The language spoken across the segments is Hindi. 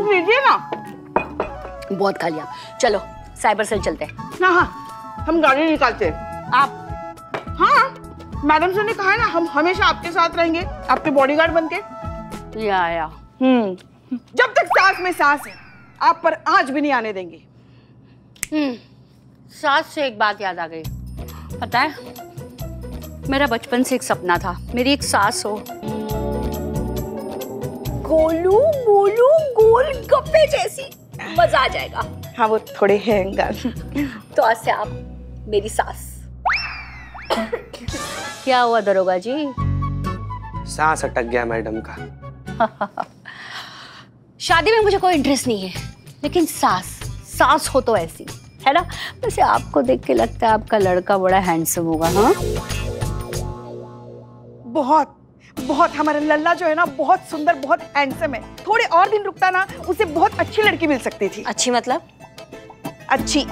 कुछ लीजिए ना। बहुत खा लिया। चलो साइबर सेल चलते हैं। हाँ हाँ हम गाड़ी निकालते हैं। आप हाँ मैडम सर ने कहा है ना हम हमेशा आपके साथ रहेंगे आपके बॉडीगार्ड बन के या या। हम्म जब तक सांस में सांस है आप पर आज भी नहीं आने देंगे। हम्म, सास से एक बात याद आ गई। पता है मेरा बचपन से एक सपना था मेरी एक सास हो। गोलू मोलू गोल गप्पे जैसी। मज़ा आ जाएगा। हाँ वो थोड़े हैं तो आज से आप मेरी सास। क्या हुआ दरोगा जी? सांस अटक गया मैडम का। शादी में मुझे कोई इंटरेस्ट नहीं है लेकिन सास सास हो तो ऐसी है ना? वैसे आपको देख के लगता है आपका लड़का बड़ा हैंडसम होगा हाँ? बहुत बहुत हमारा लल्ला जो है ना बहुत सुंदर बहुत हैंडसम है। थोड़े और दिन रुकता ना उसे बहुत अच्छी लड़की मिल सकती थी। अच्छी मतलब? अच्छी।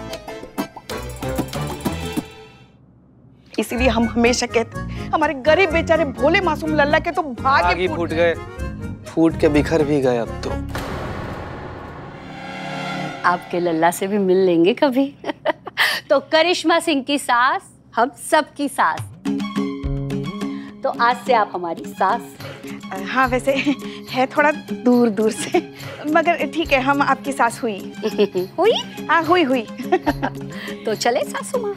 इसीलिए हम हमेशा कहते हमारे गरीब बेचारे भोले मासूम लल्ला के तो भाग्य ही फूट फूट गए। फूट के बिखर भी गए अब तो। आपके लल्ला से भी मिल लेंगे कभी। तो करिश्मा सिंह की सास हम सबकी सास। तो आज से आप हमारी सास हाँ। वैसे है थोड़ा दूर दूर से। मगर ठीक है हम आपकी सास हुई। हुई? हाँ हुई हुई। तो चले सासू माँ।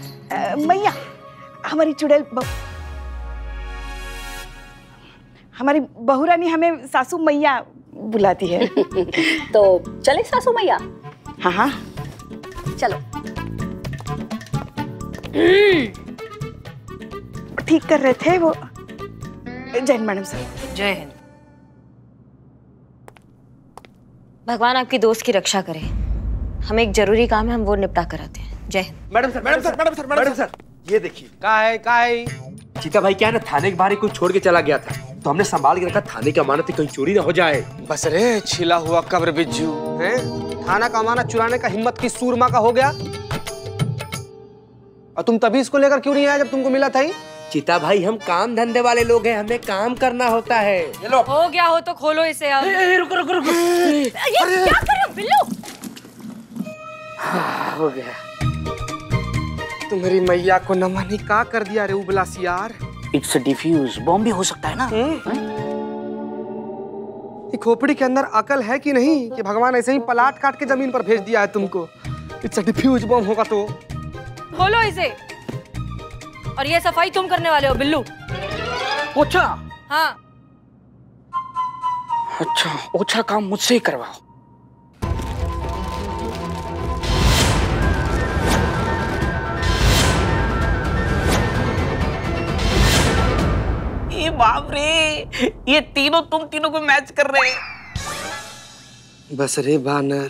मैया हमारी चुड़ैल. हमारी बहुरानी हमें सासू मैया बुलाती है। तो चले सासू मैया। हाँ हाँ। चलो। ठीक कर रहे थे वो। जैन मैडम साहब जय हिंद। भगवान आपकी दोस्त की रक्षा करे। हमें एक ज़रूरी काम है हम वो निपटा कर आते हैं। जय Hind. Madam sir madam sir madam sir madam sir. ये देखिए। का है का है? चीता भाई क्या है ना थाने के बाहर कुछ छोड़ के चला गया था। तो हमने संभाल के रखा थाने की अमानत कहीं चोरी ना हो जाए। बस रे छिला हुआ कब्र बिज्जू हैं? थाना का अमानत चुराने का हिम्मत की सूरमा का हो गया। और तुम तभी इसको लेकर क्यों नहीं आया जब तुमको मिला था ही? चीता भाई हम काम धंधे वाले लोग हैं हमें काम करना होता है। ये लो। हो गया हो तो खोलो इसे अब। रुको रुको रुको। ये क्या कर रहे हो बिल्लू? हो गया। तुम्हारी मैया को नमन ही का कर दिया रे उबला सियार। इट्स डिफ्यूज बॉम्ब भी हो सकता है ना? ये खोपड़ी के अंदर अकल है कि नहीं कि भगवान ऐसे ही पलाट काट के ज़मीन पर भेज दिया है तुमको? इट्स अ डिफ्यूज बॉम्ब होगा तो। खोलो इसे। और ये सफ़ाई तुम करने वाले हो बिल्लू। ओछा। हाँ। अच्छा ओछा काम मुझसे ही करवाओ। ये बाप रे ये तीनों तुम तीनों को मैच कर रहे हैं। बस रे बानर।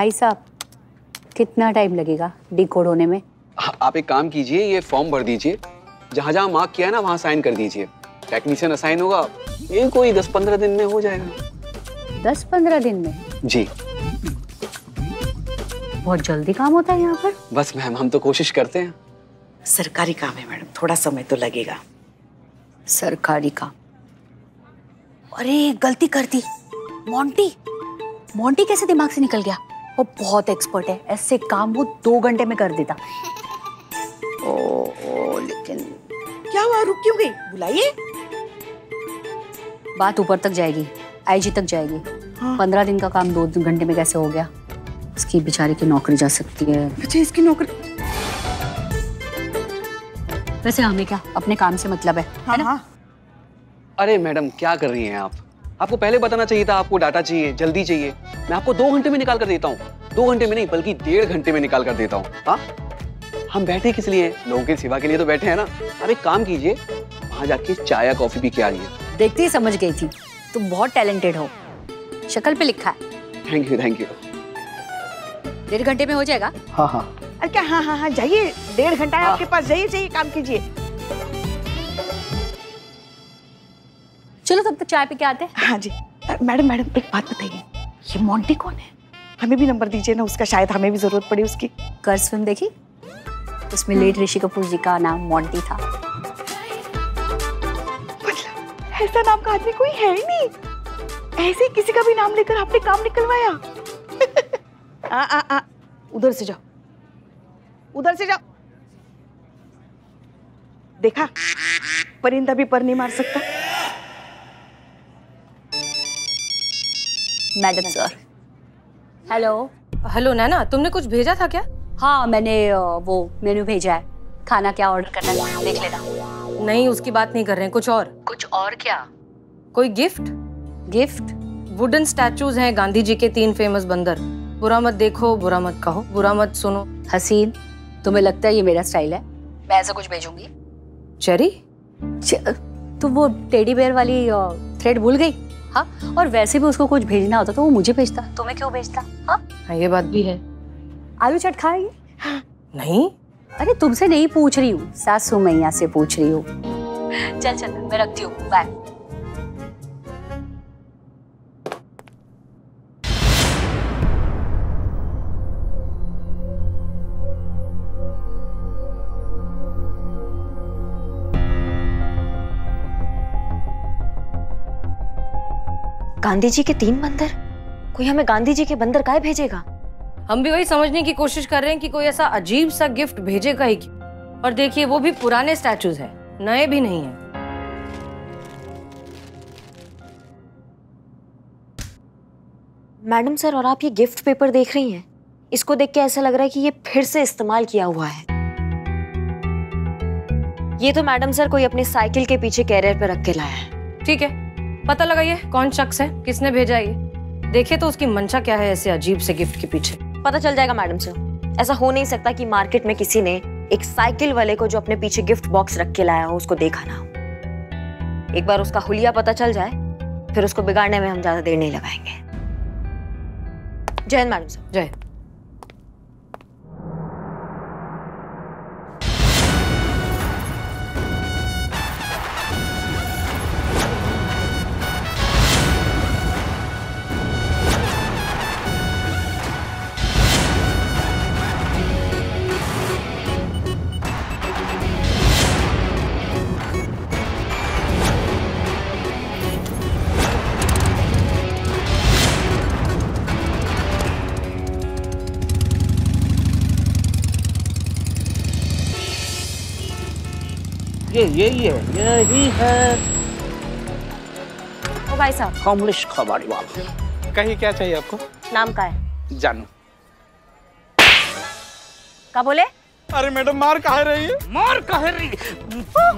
भाई साहब कितना टाइम लगेगा डिकोड होने में? आप एक काम कीजिए ये फॉर्म भर दीजिए। जहाँ जहाँ मार्क किया है ना वहाँ साइन कर दीजिए। टेक्नीशियन असाइन होगा ये कोई दस पंद्रह दिन में हो जाएगा। दस पंद्रह दिन में? जी। बहुत जल्दी काम होता है यहाँ पर। बस मैम हम तो कोशिश करते हैं। सरकारी काम है मैडम थोड़ा समय तो लगेगा। सरकारी काम? अरे गलती कर दी। मोंटी मोंटी कैसे दिमाग से निकल गया? वो बहुत एक्सपर्ट है। ऐसे काम वो दो घंटे में कर देता। ओ, ओ लेकिन क्या हुआ? रुक क्यों गई? बुलाइए। बात ऊपर तक जाएगी। आईजी तक जाएगी। पंद्रह दिन का काम दो घंटे में कैसे हो गया? इसकी बेचारे की नौकरी जा सकती है। अच्छा इसकी नौकरी वैसे हमें क्या? अपने काम से मतलब है। हाँ है ना? हाँ। अरे मैडम क्या कर रही हैं आप? आपको पहले बताना चाहिए था आपको डाटा चाहिए जल्दी चाहिए। मैं आपको दो घंटे में निकाल कर देता हूँ। दो घंटे में नहीं बल्कि डेढ़ घंटे में निकाल कर देता हूँ। हाँ? हम बैठे किस लिए? लोगों की सेवा के लिए तो बैठे हैं ना। आप एक काम कीजिए वहाँ जाके चाय या कॉफ़ी भी के आइए। देखते ही समझ गई थी। तुम बहुत टैलेंटेड हो। शक्ल पे लिखा है। थैंक यू थैंक यू डेढ़ घंटे में हो जाएगा? हाँ हाँ। अरे क्या हाँ हाँ हाँ जाइए। डेढ़ घंटा है। आपके पास जाइए जाइए काम कीजिए। चलो तब तक चाय पी के आते हैं। हाँ जी। मैडम मैडम एक बात बताइए। ये मोंटी कौन है? हमें भी नंबर दीजिए ना उसका शायद हमें भी ज़रूरत पड़ी उसकी। कर्ज फ़िल्म देखी? उसमें लेट ऋषि कपूर जी का नाम मोंटी था। मतलब ऐसा नाम का आदमी कोई है ही नहीं। ऐसे किसी का भी नाम लेकर आपने काम निकलवाया। आ, आ, आ, उधर से जाओ। उधर से जाओ। देखा? परिंदा भी पर नहीं मार सकता। Madam sir hello hello Naina तुमने कुछ भेजा था क्या? हाँ मैंने वो मेन्यू भेजा है। खाना क्या ऑर्डर करना है देख लेना। नहीं उसकी बात नहीं कर रहे हैं कुछ और। कुछ और क्या? कोई गिफ्ट गिफ्ट वुडन स्टैचूज हैं गांधी जी के तीन फ़ेमस बंदर। बुरा मत देखो बुरा मत कहो बुरा मत सुनो। हसीन तुम्हें लगता है ये मेरा स्टाइल है? मैं ऐसा कुछ भेजूँगी। चेरी च- तू वो टेडी बेयर वाली थ्रेड भूल गई? हाँ और वैसे भी उसको कुछ भेजना होता तो वो मुझे भेजता। तुम्हें क्यों भेजता? हाँ? हाँ ये बात भी है। आलू चट खाएँगे? नहीं। अरे तुमसे नहीं पूछ रही हूँ। सासू मैया से पूछ रही हूँ। चल चल मैं रखती हूँ। बाय गांधी जी के तीन बंदर? कोई हमें गांधी जी के बंदर काय भेजेगा? हम भी वही समझने की कोशिश कर रहे हैं कि कोई ऐसा अजीब सा गिफ्ट भेजेगा ही क्यों? और देखिए वो भी पुराने स्टैचूज हैं नए भी नहीं हैं। मैडम सर और आप ये गिफ्ट पेपर देख रही हैं? इसको देख के ऐसा लग रहा है कि ये फिर से इस्तेमाल किया हुआ है। ये तो मैडम सर कोई अपने साइकिल के पीछे कैरियर पर रख के लाया है। ठीक है पता लगाइए कौन शख्स है किसने भेजा ये? देखिए तो उसकी मंशा क्या है ऐसे अजीब से गिफ्ट के पीछे। पता चल जाएगा मैडम सर ऐसा हो नहीं सकता कि मार्केट में किसी ने एक साइकिल वाले को जो अपने पीछे गिफ्ट बॉक्स रख के लाया हो उसको देखा ना हो। एक बार उसका हुलिया पता चल जाए फिर उसको बिगाड़ने में हम ज़्यादा देर नहीं लगाएँगे। जय मैडम सर। जय। ये यही है यही है। ओ भाई साहब। कमलेश कबाड़ी वाला। कहीं क्या चाहिए आपको? नाम का है। जानू। का बोले? अरे मैडम मार कहा रही है? मार कह रही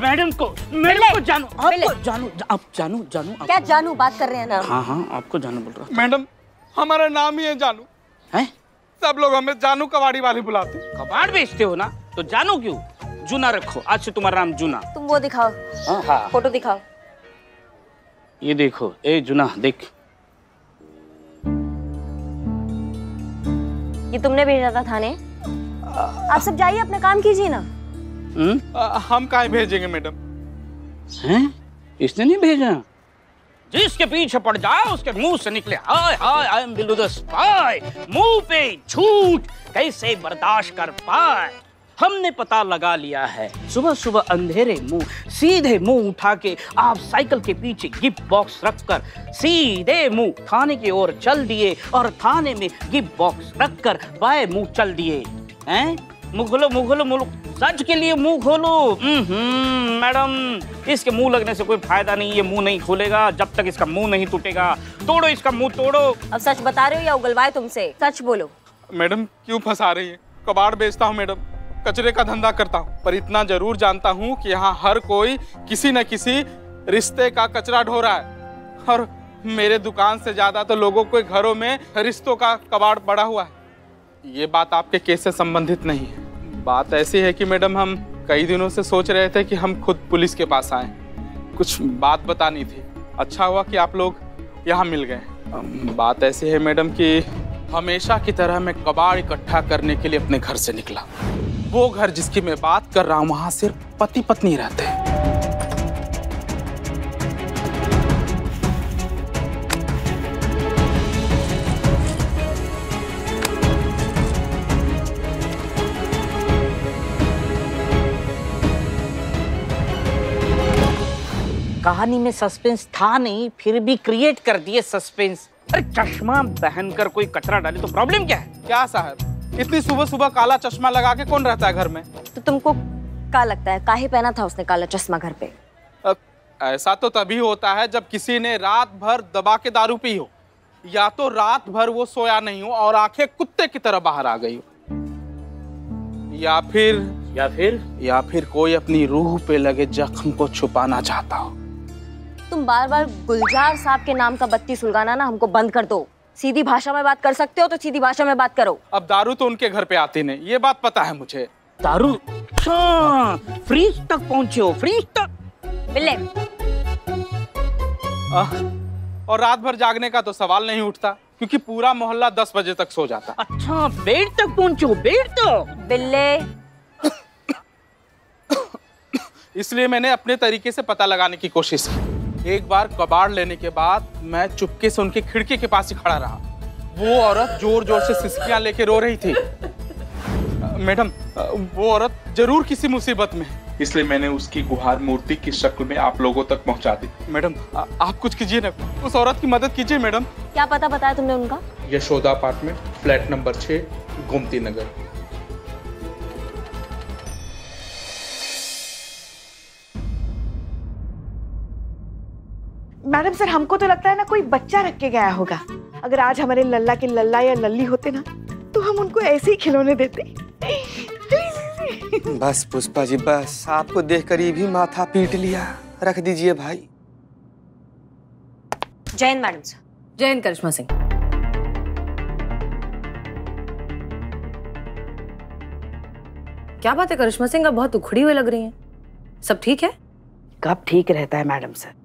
मैडम को मैडम को जानू आपको जानू आप जानू जानू क्या जानू बात कर रहे हैं ना? हाँ हाँ आपको जानू बोल रहा मैडम हमारा नाम ही है जानू। है? सब लोग हमें जानू कबाड़ी वाली बुलाते हैं। कबाड़ बेचते हो ना? तो जानू क्यों? जूना रखो। आज से तुम्हारा नाम जूना। तुम वो दिखाओ। हाँ हाँ। फ़ोटो दिखाओ। ये देखो ए जूना देख। ये तुमने भेजा था थाने? आप सब जाइए अपना काम कीजिए ना। हम्म? अ, हम काहे भेजेंगे मैडम? हैं? इसने नहीं भेजा? जिसके पीछे पड़ जाए उसके मुँह से निकले। Hi hi I am Billu the spy मुँह पे झूठ कैसे बर्दाश्त कर पाए? हमने पता लगा लिया है। सुबह सुबह अंधेरे मुँह सीधे मुँह उठा के आप साइकिल के पीछे गिफ्ट बॉक्स रखकर सीधे मुँह थाने की ओर चल दिए और थाने में गिफ्ट बॉक्स रखकर बाएँ मुँह चल दिए। हैं? मुँह खोलो मुँह सच के लिए मुँह खोलो। हम्म, मैडम इसके मुँह लगने से कोई फ़ायदा नहीं ये मुँह नहीं खोलेगा। जब तक इसका मुँह नहीं टूटेगा तोड़ो इसका मुँह तोड़ो। अब सच बता रहे हो या उगलवाए तुमसे? सच बोलो। मैडम क्यों फंसा रही है? कबाड़ बेचता हूँ मैडम। कचरे का धंधा करता हूँ। पर इतना ज़रूर जानता हूँ कि यहाँ हर कोई किसी न किसी रिश्ते का कचरा ढो रहा है। और मेरे दुकान से ज़्यादा तो लोगों के घरों में रिश्तों का कबाड़ पड़ा हुआ है। ये बात आपके केस से संबंधित नहीं है। बात ऐसी है कि मैडम, हम कई दिनों से सोच रहे थे कि हम खुद पुलिस के पास आए। कुछ बात बतानी थी। अच्छा हुआ कि आप लोग यहाँ मिल गए। बात ऐसी है मैडम कि हमेशा की तरह मैं कबाड़ इकट्ठा करने के लिए अपने घर से निकला। वो घर जिसकी मैं बात कर रहा हूँ वहाँ सिर्फ़ पति पत्नी रहते हैं। कहानी में सस्पेंस था नहीं फिर भी क्रिएट कर दिए सस्पेंस। अरे चश्मा पहनकर कोई कचरा डाले तो प्रॉब्लम क्या है? क्या साहब? इतनी सुबह सुबह काला चश्मा लगा के कौन रहता है घर में? तो तुमको क्या लगता है काहे पहना था उसने काला चश्मा घर पे? अ, ऐसा तो तभी होता है जब किसी ने रात भर दबा के दारू पी हो। या तो रात भर वो सोया नहीं हो और आँखें कुत्ते की तरह बाहर आ गई हो। या फिर या फिर? या फिर कोई अपनी रूह पे लगे जख्म को छुपाना चाहता हो। तुम बार बार गुलजार साहब के नाम का बत्ती सुलगाना ना हमको बंद कर दो। सीधी भाषा में बात कर सकते हो तो सीधी भाषा में बात करो। अब दारू तो उनके घर पे आती नहीं ये बात पता है मुझे। दारू? अच्छा फ्रीज तक पहुँचे हो फ्रीज तक। बिल्ले और रात भर जागने का तो सवाल नहीं उठता क्योंकि पूरा मोहल्ला दस बजे तक सो जाता। अच्छा बेड तक पहुंचो हो बेड तक? बिल्ले इसलिए मैंने अपने तरीके से पता लगाने की कोशिश की। एक बार कबाड़ लेने के बाद मैं चुपके से उनकी खिड़की के पास ही खड़ा रहा। वो औरत ज़ोर ज़ोर से सिसकियाँ लेके रो रही थी। मैडम वो औरत ज़रूर किसी मुसीबत में है। इसलिए मैंने उसकी गुहार मूर्ति की शक्ल में आप लोगों तक पहुँचा दी। मैडम आप कुछ कीजिए ना। उस औरत की मदद कीजिए मैडम। क्या पता बताया तुमने उनका? यशोदा अपार्टमेंट फ्लैट नंबर छः गोमती नगर। मैडम सर हमको तो लगता है ना कोई बच्चा रख के गया होगा। अगर आज हमारे लल्ला के लल्ला या लल्ली होते ना तो हम उनको ऐसे ही खिलौने देते। बस पुष्पा जी बस। आपको देखकर ये भी माथा पीट लिया। रख दीजिए भाई। Jain madam sir. Jain Karishma Singh. क्या बात है करिश्मा सिंह? आप बहुत उखड़ी हुई लग रही हैं। सब ठीक है? कब ठीक रहता है मैडम सर?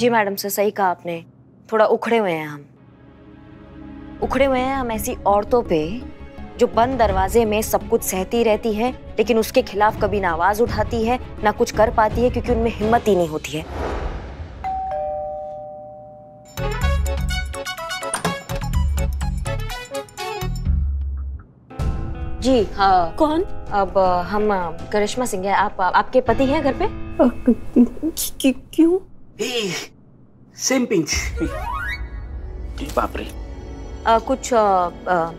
जी मैडम सर सही कहा आपने। थोड़ा उखड़े हुए हैं हम। उखड़े हुए हैं हम ऐसी औरतों पे जो बंद दरवाजे में सब कुछ सहती रहती है लेकिन उसके खिलाफ कभी ना आवाज़ उठाती है ना कुछ कर पाती है क्योंकि उनमें हिम्मत ही नहीं होती है। जी हाँ। कौन? अब हम करिश्मा सिंह है। आप आपके पति हैं घर पे? कि- सेम पिंच बाप रे। कुछ अ, अ,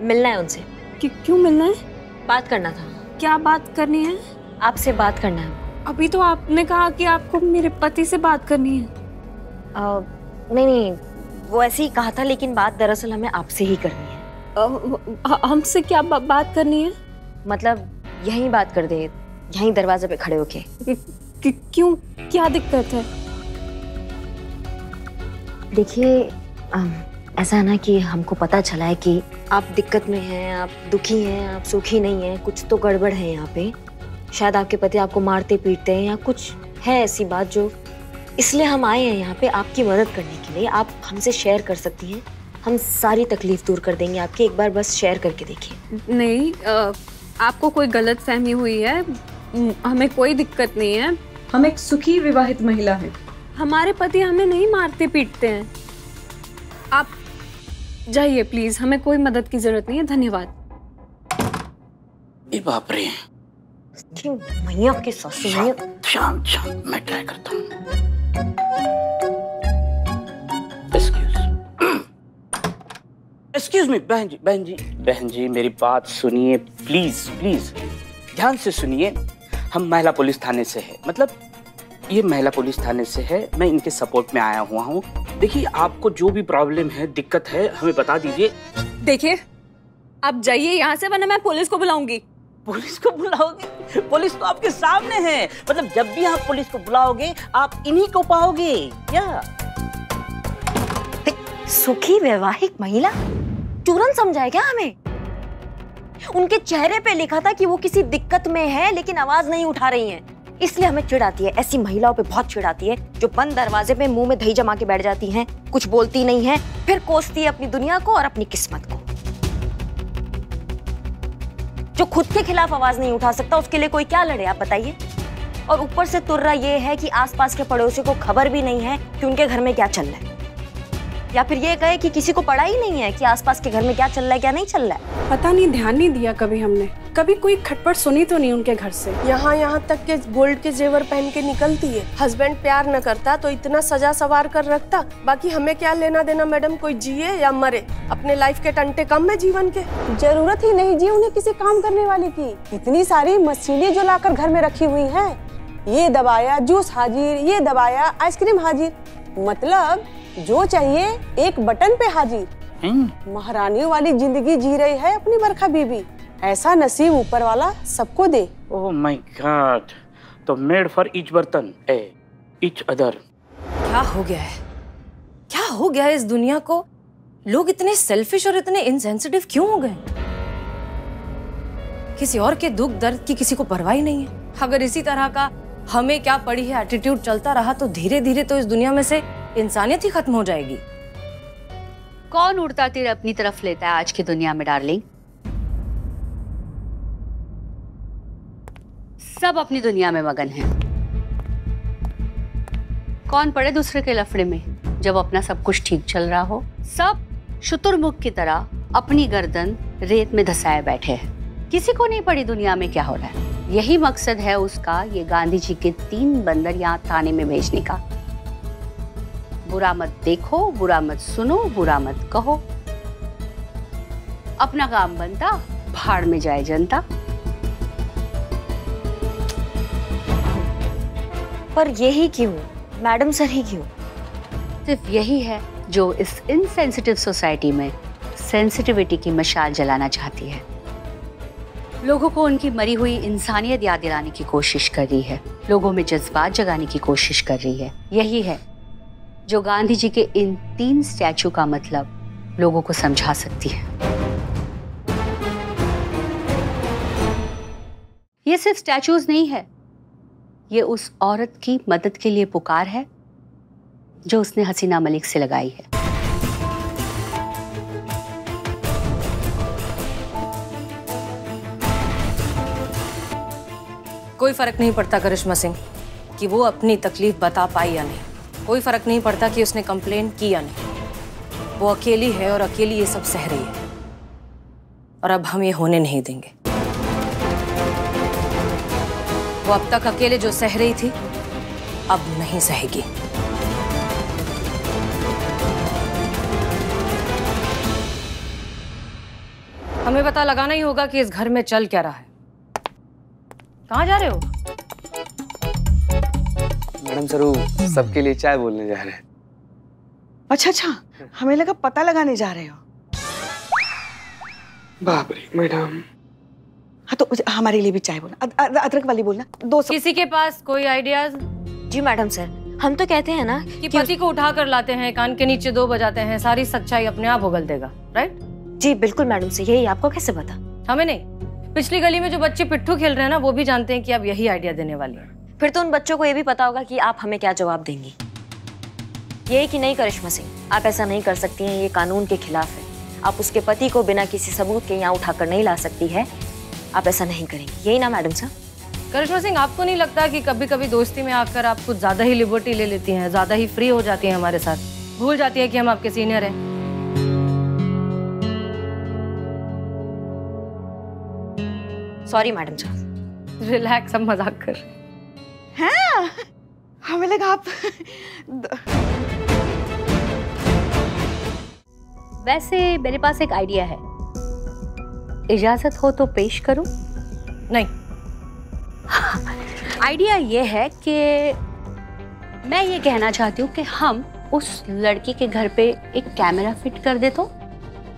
मिलना है उनसे। कि, क्यों मिलना है? बात करना था। क्या बात करनी है? आपसे बात करना है। अभी तो आपने कहा कि आपको मेरे पति से बात करनी है। अ, नहीं नहीं वो ऐसे ही कहा था लेकिन बात दरअसल हमें आपसे ही करनी है। हमसे क्या बा, बात करनी है? मतलब यहीं बात कर दे यहीं दरवाजे पे खड़े होके। कि, क्यों? क्या दिक्कत है? देखिए ऐसा है ना कि हमको पता चला है कि आप दिक्कत में हैं आप दुखी हैं आप सुखी नहीं हैं कुछ तो गड़बड़ है यहाँ पे। शायद आपके पति आपको मारते पीटते हैं या कुछ है ऐसी बात जो इसलिए हम आए हैं यहाँ पे आपकी मदद करने के लिए। आप हमसे शेयर कर सकती हैं। हम सारी तकलीफ़ दूर कर देंगे आपकी। एक बार बस शेयर करके देखिए। नहीं अ, आपको कोई गलत फहमी हुई है? हमें कोई दिक्कत नहीं है। हम एक सुखी विवाहित महिला हैं। हमारे पति हमें नहीं मारते पीटते हैं। आप जाइए प्लीज़ हमें कोई मदद की ज़रूरत नहीं है धन्यवाद। ए बाप रे मैया की सासू शांत शांत मैं ट्राई करता हूँ। एक्सक्यूज मी बहन जी बहन जी। बहन जी मेरी बात सुनिए प्लीज़ प्लीज़ ध्यान से सुनिए। हम महिला पुलिस थाने से है। मतलब ये महिला पुलिस थाने से है मैं इनके सपोर्ट में आया हुआ हूँ। देखिए आपको जो भी प्रॉब्लम है दिक्कत है हमें बता दीजिए। देखिए आप जाइए यहाँ से वरना मैं पुलिस को बुलाऊँगी। पुलिस को बुलाओगे? पुलिस तो आपके सामने है। मतलब जब भी आप पुलिस को बुलाओगे आप इन्हीं को पाओगे। क्या सुखी वैवाहिक महिला? है क्या हमें? उनके चेहरे पे लिखा था कि वो किसी दिक्कत में है, लेकिन आवाज़ नहीं उठा रही हैं। इसलिए हमें आती है। ऐसी महिलाओं पे बहुत आती है, जो बंद दरवाजे पे मुँह में दही जमा के बैठ जाती हैं, कुछ बोलती नहीं है, फिर कोसती है अपनी दुनिया को और अपनी किस्मत को। जो खुद के खिलाफ आवाज़ नहीं उठा सकता, उसके लिए कोई क्या लड़े, आप बताइए। और ऊपर से तुर्रा ये है कि आसपास के पड़ोसी को खबर भी नहीं है कि उनके घर में क्या चल रहा है। या फिर ये कहे कि किसी को पढ़ा ही नहीं है कि आसपास के घर में क्या चल रहा है क्या नहीं चल रहा है? पता नहीं ध्यान नहीं दिया कभी हमने। कभी कोई खटपट सुनी तो नहीं उनके घर से। यहाँ यहाँ तक के गोल्ड के जेवर पहन के निकलती है। हस्बैंड प्यार न करता तो इतना सजा सवार कर रखता। बाकी हमें क्या लेना देना मैडम? कोई जिए या मरे? अपने लाइफ के टंटे कम है जीवन के। ज़रूरत ही नहीं जी उन्हें किसी काम करने वाले की। इतनी सारी मशीनें जो लाकर घर में रखी हुई है। ये दबाया जूस हाजिर ये दबाया आइसक्रीम हाजिर। मतलब जो चाहिए एक बटन पे हाजिर। महारानियों वाली ज़िंदगी जी रही है अपनी बरखा बीबी। ऐसा नसीब ऊपर वाला सबको दे। ओह माय गॉड तो मेड फॉर ईच बर्तन। A each other. क्या हो गया है? क्या हो गया है इस दुनिया को? लोग इतने सेल्फिश और इतने इनसेंसिटिव क्यों हो गए? किसी और के दुख दर्द की किसी को परवाह ही नहीं है। अगर इसी तरह का हमें क्या पड़ी है एटीट्यूड चलता रहा तो धीरे धीरे तो इस दुनिया में से इंसानियत ही खत्म हो जाएगी। कौन उड़ता तीर अपनी तरफ़ लेता है आज की दुनिया में, डार्लिंग? सब अपनी दुनिया में मगन हैं। कौन पड़े दूसरे के लफड़े में, जब अपना सब कुछ ठीक चल रहा हो? सब शुतुरमुख की तरह अपनी गर्दन रेत में धसाए बैठे हैं। किसी को नहीं पड़ी दुनिया में क्या हो रहा है? यही मकसद है उसका, ये गांधी जी के तीन बंदर यहाँ थाने में भेजने का। बुरा मत देखो बुरा मत सुनो बुरा मत कहो। अपना काम बनता भाड़ में जाए जनता। पर यही क्यों? मैडम सर ही क्यों? सिर्फ़ यही है जो इस इनसेंसिटिव सोसाइटी में सेंसिटिविटी की मशाल जलाना चाहती है। लोगों को उनकी मरी हुई इंसानियत याद दिलाने की कोशिश कर रही है। लोगों में जज्बात जगाने की कोशिश कर रही है। यही है जो गांधी जी के इन तीन स्टैचू का मतलब लोगों को समझा सकती है। ये सिर्फ़ स्टैचूज नहीं है। ये उस औरत की मदद के लिए पुकार है, जो उसने हसीना मलिक से लगाई है। कोई फ़र्क नहीं पड़ता करिश्मा सिंह, कि वो अपनी तकलीफ़ बता पाई या नहीं। कोई फ़र्क नहीं पड़ता कि उसने कंप्लेन की या नहीं। वो अकेली है और अकेली ये सब सह रही है। और अब हम ये होने नहीं देंगे। वो अब तक अकेले जो सह रही थी, अब नहीं सहेगी। हमें पता लगाना ही होगा कि इस घर में चल क्या रहा है। कहाँ जा रहे हो? मैडम सरू सबके लिए चाय बोलने जा रहे हैं। अच्छा अच्छा हमें लगा पता लगाने जा रहे हो। बाप रे मैडम। हाँ तो हमारे लिए भी चाय बोलना। अद- अद- अदरक वाली बोलना। दो सब किसी के पास कोई आइडियाज़ जी मैडम सर हम तो कहते हैं ना कि पति को उठा कर लाते हैं कान के नीचे दो बजाते हैं सारी सच्चाई अपने आप उगल देगा राइट जी बिल्कुल मैडम से यही आपको कैसे पता? हमें नहीं। पिछली गली में जो बच्चे पिट्ठू खेल रहे हैं ना वो भी जानते हैं कि आप यही आइडिया देने वाली हैं। फिर तो उन बच्चों को ये भी पता होगा कि आप हमें क्या जवाब देंगी। ये कि नहीं करिश्मा सिंह आप ऐसा नहीं कर सकती हैं ये कानून के खिलाफ है। आप उसके पति को बिना किसी सबूत के यहाँ उठाकर नहीं ला सकती है। आप ऐसा नहीं करेंगी। यही ना मैडम सर करिश्मा सिंह आपको नहीं लगता कि कभी कभी दोस्ती में आकर आप कुछ ज़्यादा ही लिबर्टी ले लेती हैं ज़्यादा ही फ्री हो जाती हैं हमारे साथ? भूल जाती है कि हम आपके सीनियर हैं। सॉरी मैडम सर रिलैक्स हम मज़ाक कर रहे हैं। हैं। हमें लगा आप वैसे मेरे पास एक आइडिया है। इजाज़त हो तो पेश करूँ? नहीं। आइडिया ये है कि मैं ये कहना चाहती हूँ कि हम उस लड़की के घर पे एक कैमरा फिट कर दे तो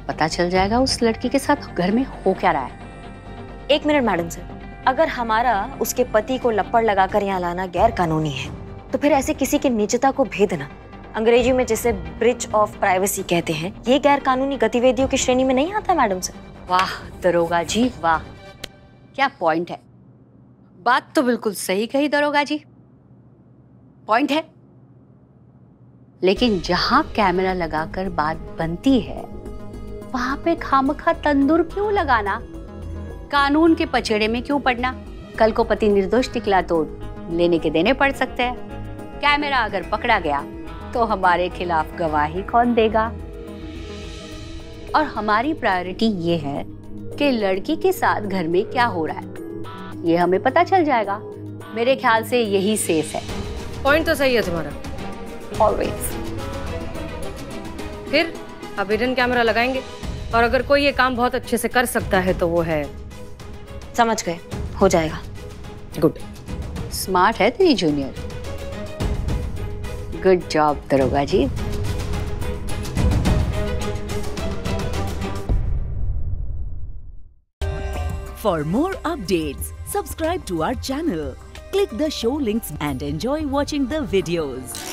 पता चल जाएगा उस लड़की के साथ घर में हो क्या रहा है। एक मिनट मैडम सर। अगर हमारा उसके पति को लपड़ लगाकर यहाँ लाना गैर कानूनी है तो फिर ऐसे किसी की निजता को भेदना, अंग्रेज़ी में जिसे ब्रिज ऑफ़ प्राइवेसी कहते हैं, ये गैर कानूनी गतिविधियों की श्रेणी में नहीं आता मैडम सर वाह, दरोगा जी, वाह। क्या पॉइंट है? बात तो बिल्कुल सही कही दरोगा जी। पॉइंट है। लेकिन जहाँ कैमरा लगाकर बात बनती है, वहाँ पे खामखा तंदूर क्यों लगाना? कानून के पचड़े में क्यों पड़ना? कल को पति निर्दोष निकला तो लेने के देने पड़ सकते हैं। कैमरा अगर पकड़ा गया तो हमारे खिलाफ गवाही कौन देगा? और हमारी प्रायोरिटी ये है कि लड़की के साथ घर में क्या हो रहा है। ये हमें पता चल जाएगा। मेरे ख्याल से यही सेफ़ है। पॉइंट तो सही है तुम्हारा। ऑलवेज फिर अब हिडन कैमरा लगाएँगे। और अगर कोई ये काम बहुत अच्छे से कर सकता है तो वो है समझ गए हो जाएगा। गुड स्मार्ट है तेरी जूनियर गुड जॉब दरोगा जी. For more update subscribe to our channel click the show links and enjoy watching the videos